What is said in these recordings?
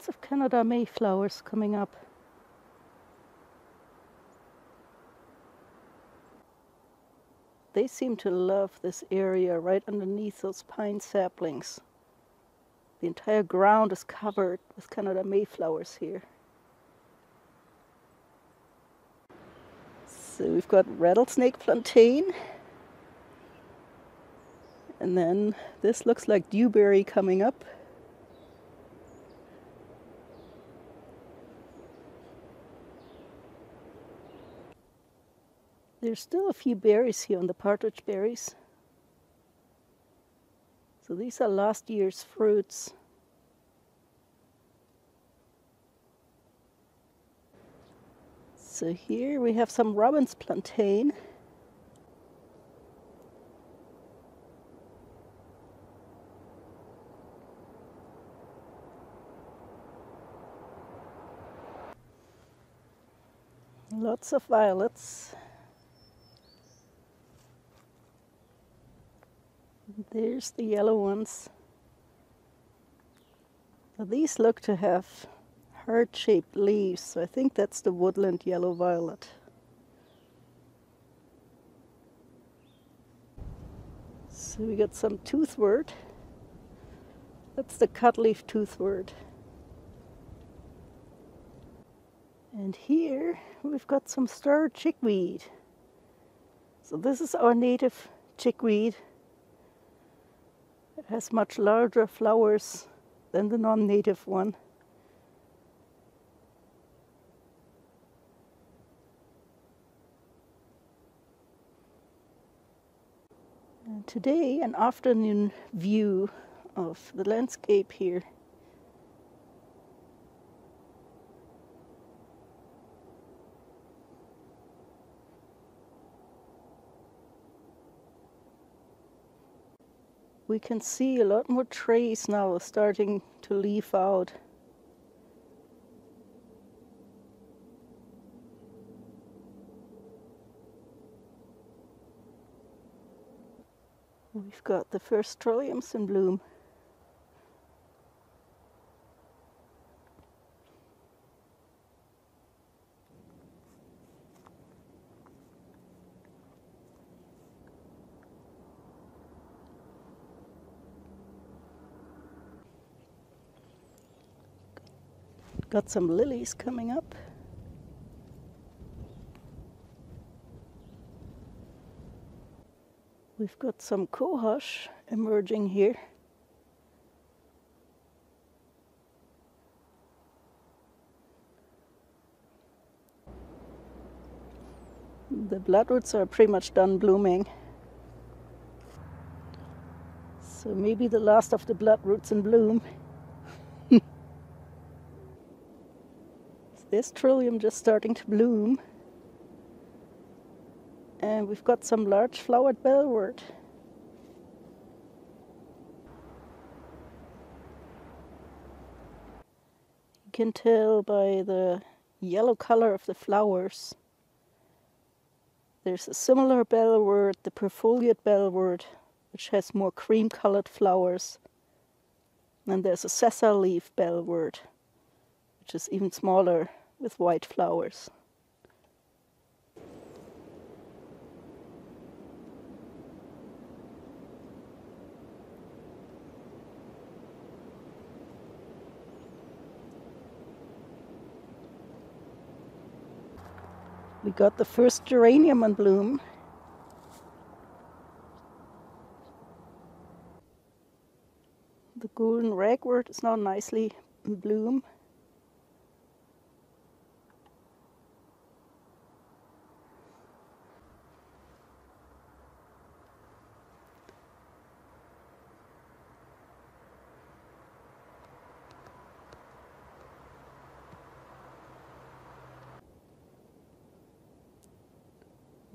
Lots of Canada mayflowers coming up. They seem to love this area right underneath those pine saplings. The entire ground is covered with Canada mayflowers here. So we've got rattlesnake plantain. And then this looks like dewberry coming up. There's still a few berries here on the partridge berries. So these are last year's fruits. So here we have some robin's plantain. Lots of violets. There's the yellow ones. Now these look to have heart-shaped leaves, so I think that's the woodland yellow violet. So we got some toothwort. That's the cutleaf toothwort. And here we've got some star chickweed. So this is our native chickweed. Has much larger flowers than the non-native one. And today an afternoon view of the landscape here. We can see a lot more trees now starting to leaf out. We've got the first trilliums in bloom. Got some lilies coming up. We've got some cohosh emerging here. The bloodroots are pretty much done blooming. So maybe the last of the bloodroots in bloom. This trillium just starting to bloom. And we've got some large flowered bellwort. You can tell by the yellow color of the flowers. There's a similar bellwort, the perfoliate bellwort, which has more cream colored flowers. And there's a sessile leaf bellwort, which is even smaller with white flowers. We got the first geranium in bloom. The golden ragwort is now nicely in bloom.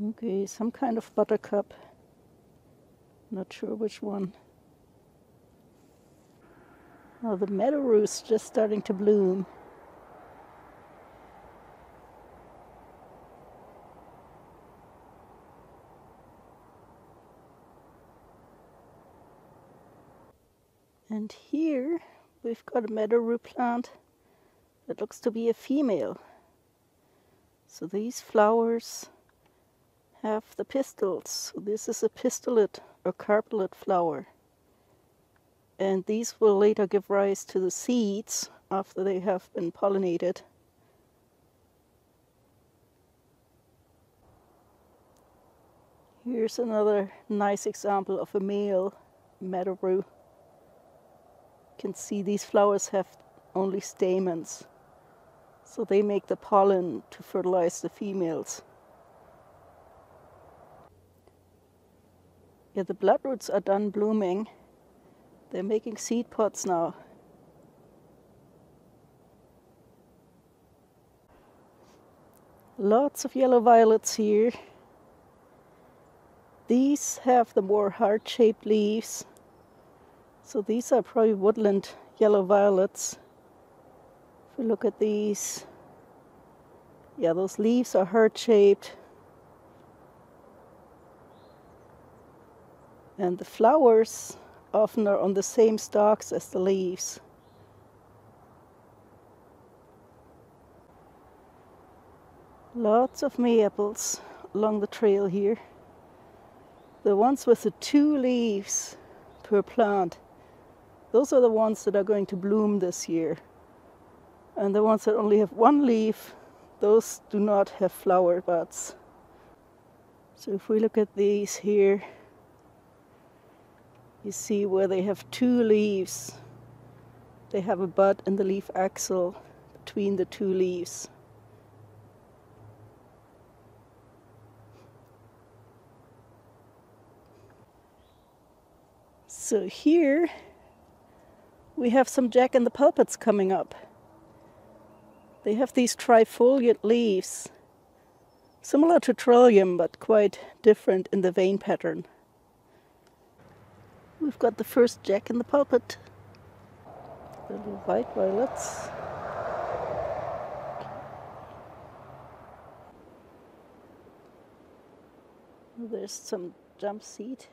Okay, some kind of buttercup. Not sure which one. Oh, the meadow rue's just starting to bloom. And here we've got a meadow rue plant that looks to be a female. So these flowers have the pistils. This is a pistillate or carpellate flower. And these will later give rise to the seeds after they have been pollinated. Here's another nice example of a male meadow You can see these flowers have only stamens. So they make the pollen to fertilize the females. Yeah, the bloodroots are done blooming. They're making seed pods now. Lots of yellow violets here. These have the more heart-shaped leaves. So these are probably woodland yellow violets. If we look at these, yeah, those leaves are heart-shaped. And the flowers often are on the same stalks as the leaves. Lots of mayapples along the trail here. The ones with the two leaves per plant, those are the ones that are going to bloom this year. And the ones that only have one leaf, those do not have flower buds. So if we look at these here, you see where they have two leaves. They have a bud and the leaf axil between the two leaves. So here we have some jack in the pulpits coming up. They have these trifoliate leaves, similar to trillium, but quite different in the vein pattern. We've got the first jack in the pulpit. Little white violets. There's some jump seed.